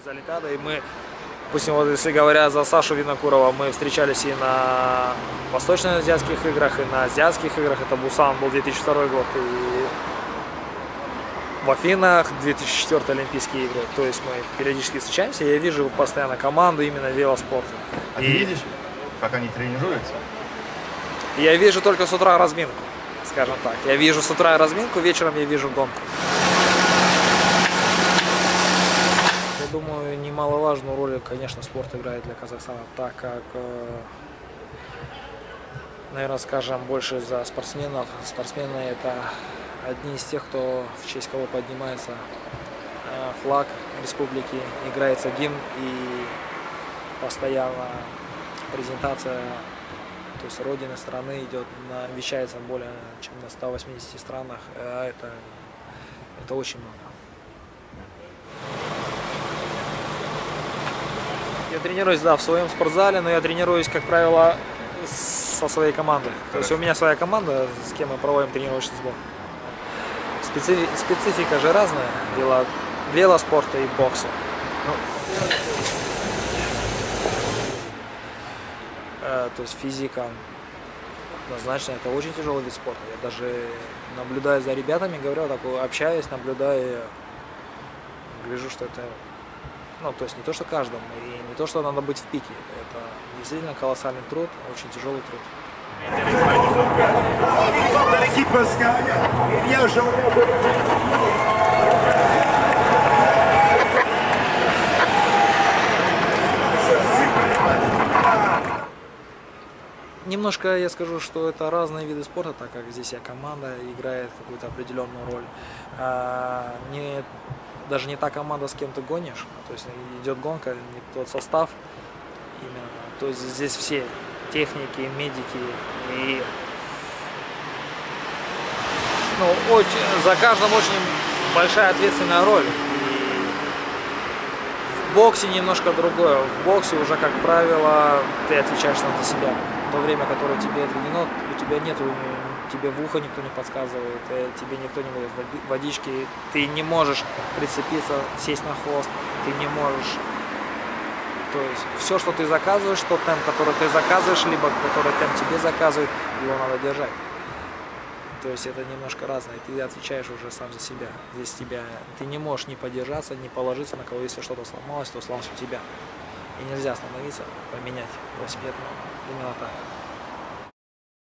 из Олимпиады, и мы, допустим, вот если говоря за Сашу Винокурова, мы встречались и на Восточноазиатских играх, и на Азиатских играх, это Бусан был 2002 год, и в Афинах 2004 Олимпийские игры. То есть мы периодически встречаемся, я вижу постоянно команду именно велоспорта. А ты И видишь, как они тренируются? я вижу только с утра разминку, скажем так. Я вижу с утра разминку, вечером я вижу гонку. Я думаю, немаловажную роль, конечно, спорт играет для Казахстана, так как, наверное, скажем, больше за спортсменов. Спортсмены это одни из тех, кто в честь кого поднимается э, флаг республики, играется гимн и постоянно презентация то есть родины страны идет, на, вещается более чем на 180 странах, а это, это очень много. Я тренируюсь, да, в своем спортзале, но я тренируюсь, как правило, со своей командой. То есть у меня своя команда, с кем мы проводим тренировочный сбор. Специ- специфика же разная, вело, велоспорта и бокса. Ну, э, то есть физика, однозначно, это очень тяжелый вид спорта. Я даже наблюдая за ребятами, говорю, так, общаюсь, наблюдая, гляжу, что это, ну, то есть не то, что каждому, и не то, что надо быть в пике. Это действительно колоссальный труд, очень тяжелый труд. Немножко я скажу, что это разные виды спорта, так как здесь я команда играет какую-то определенную роль. А, не, даже не та команда, с кем ты гонишь, то есть идет гонка, не тот состав именно. То есть здесь все техники, медики и ну, очень, за каждым очень большая ответственная роль. И в боксе немножко другое. В боксе уже, как правило, ты отвечаешь сам за себя. То время, которое тебе отведено, у тебя нет, тебе в ухо никто не подсказывает, э, тебе никто не дает води- водички, ты не можешь прицепиться, сесть на хвост, ты не можешь то есть все, что ты заказываешь, тот темп, который ты заказываешь, либо который темп тебе заказывают, его надо держать. То есть это немножко разное. Ты отвечаешь уже сам за себя. Здесь тебя ты не можешь не поддержаться, не положиться на кого. Если что-то сломалось, то сломалось у тебя. И нельзя остановиться, поменять велосипед. Именно так.